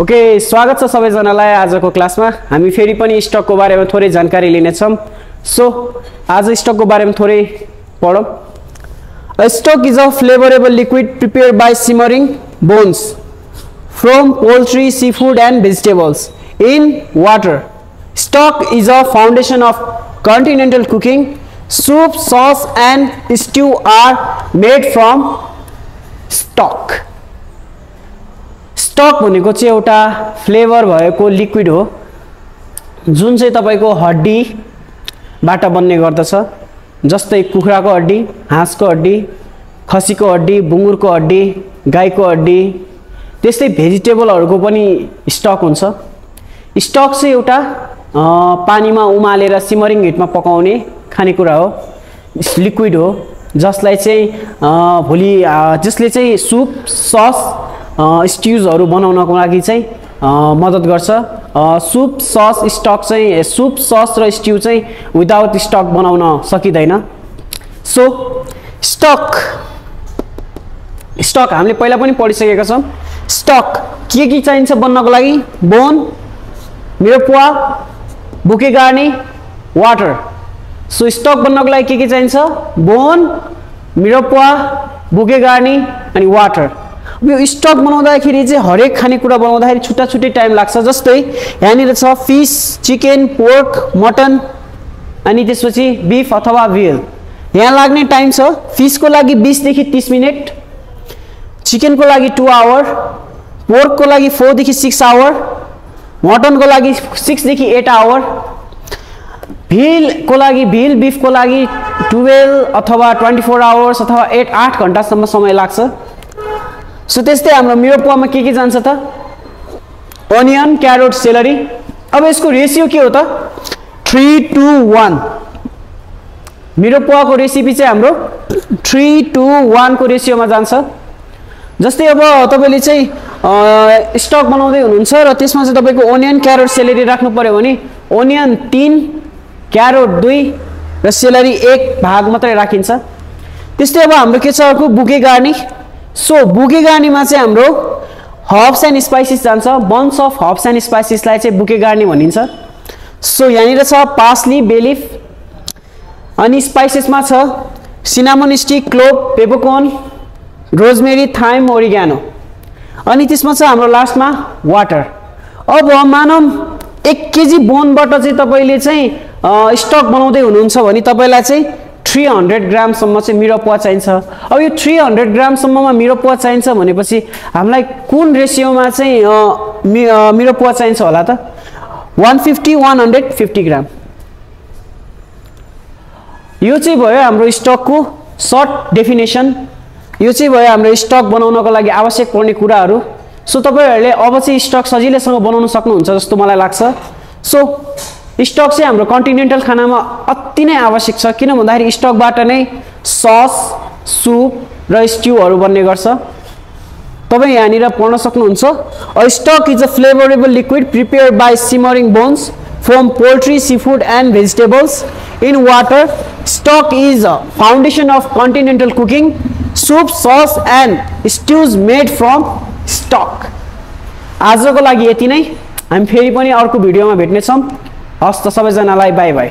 Okay स्वागत छ सबैजनालाई आजको क्लासमा। हामी फेरि पनि स्टकको बारेमा थोरै जानकारी लिनेछौँ। सो आज स्टकको बारेमा थोरै पढौँ। Stock is a flavourable liquid prepare by simmering bones from poultry seafood and vegetables in water stock is a foundation of continental cooking soup sauce and stew are made from stock stock भनेको चाहिँ एउटा flavour भएको liquid हो। जुन चाहिँ तपाईँको हड्डीबाट बन्ने गर्दछ जस्तै कुखुराको हड्डी हाँसको हड्डी खसीको हड्डी बुङ्गुरको हड्डी गाईको हड्डी त्यस्तै भेजिटेबलहरूको पनि स्टक हुन्छ। स्टक चाहिँ एउटा पानीमा उमालेर सिमरिङ हिटमा पकाउने खानेकुरा हो। लिक्विड हो जसलाई चाहिँ भोलि जसले चाहिँ सुप सस स्ट्युजहरू बनाउनको लागि चाहिँ मद्दत गर्छ। सुप सस स्टक चाहिँ सुप सस र स्ट्यु चाहिँ विदाउट स्टक बनाउन सकिँदैन। सो स्टक स्टक हामीले पहिला पनि पढिसकेका छौँ। स्टक के के चाहिन्छ बन्नको लागि? Bone mirepoix bouquet garni water so stock बन्नको लागि के के चाहिन्छ? बोन मिरोपुवा बुके गार्नी अनि वाटर अब यो स्टक बनाउँदाखेरि चाहिँ हरेक खानेकुरा बनाउँदाखेरि छुट्टा छुट्टै टाइम लाग्छ जस्तै यहाँनिर छ फिस चिकन पोर्क मटन अनि त्यसपछि बिफ अथवा भेल। यहाँ लाग्ने टाइम छ फिसको लागि बिसदेखि तिस मिनट चिकनको लागि टु आवर पोर्कको लागि फोरदेखि सिक्स आवर मटनको लागि सिक्सदेखि एट आवर। भिलको लागि भिल बिफको लागि टुवेल्भ अथवा ट्वेन्टी फोर आवर्स अथवा एट आठ घन्टासम्म समय लाग्छ। सो त्यस्तै हाम्रो मिरोपुवामा के के जान्छ त? अनियन क्यारोट सेलरी अब यसको रेसियो के हो त? थ्री टू वान मिरोपुवाको रेसिपी चाहिँ हाम्रो थ्री टू वानको रेसियोमा जान्छ। जस्तै अब तपाईँले चाहिँ स्टक बनाउँदै हुनुहुन्छ र त्यसमा चाहिँ तपाईँको ओनियन क्यारोट सेलेरी राख्नु पऱ्यो भने ओनियन तिन क्यारोट दुई र सेलरी एक भाग मात्रै राखिन्छ। त्यस्तै अब हाम्रो के छ? अर्को बुके गार्निक। सो बुके गार्नीमा चाहिँ हाम्रो हब्स एन्ड स्पाइसिस जान्छ। बन्स अफ हब्स एन्ड स्पाइसिसलाई चाहिँ बुके गार्नी भनिन्छ। सो यहाँनिर छ पास्ली बेलिफ अनि स्पाइसेसमा छ cinnamon stick clove peppercorn rosemary thyme oregano अनि त्यसमा छ हाम्रो लास्टमा वाटर अब मानौँ एक केजी बोनबाट चाहिँ तपाईँले चाहिँ स्टक बनाउँदै हुनुहुन्छ भने तपाईँलाई चाहिँ थ्री हन्ड्रेड ग्रामसम्म चाहिँ मिरोपुवा चाहिन्छ। अब यो थ्री हन्ड्रेड ग्रामसम्ममा मिरोपुवा चाहिन्छ भनेपछि हामीलाई कुन रेसियोमा चाहिँ मि मिरोपुवा चाहिन्छ होला त? One fifty one hundred fifty gram यो चाहिँ भयो हाम्रो स्टकको सर्ट डेफिनेसन यो चाहिँ भयो हाम्रो स्टक बनाउनको लागि आवश्यक पर्ने कुराहरू। सो तपाईँहरूले अब चाहिँ स्टक सजिलैसँग बनाउन सक्नुहुन्छ जस्तो मलाई लाग्छ। सो स्टक चाहिँ हाम्रो कन्टिनेन्टल खानामा अति नै आवश्यक छ। किन भन्दाखेरि स्टकबाट नै सस सुप र स्ट्युहरू बन्ने गर्छ। तपाईँ यहाँनिर पढ्न सक्नुहुन्छ a stock is a flavourable liquid prepare by simmering bones from poultry seafood and vegetables in water stock is a foundation of continental cooking soup sauce and stews made from stock आजको लागि यति नै। हामी फेरि पनि अर्को भिडियोमा भेट्नेछौँ। हस् त सबैजनालाई बाई बाई।